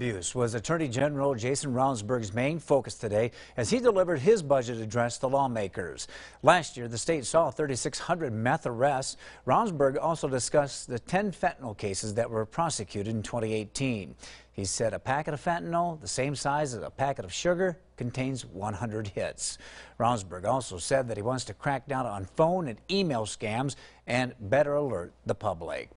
Abuse was Attorney General Jason Ravnsborg's main focus today as he delivered his budget address to lawmakers. Last year, the state saw 3,600 meth arrests. Ravnsborg also discussed the 10 fentanyl cases that were prosecuted in 2018. He said a packet of fentanyl, the same size as a packet of sugar, contains 100 hits. Ravnsborg also said that he wants to crack down on phone and email scams and better alert the public.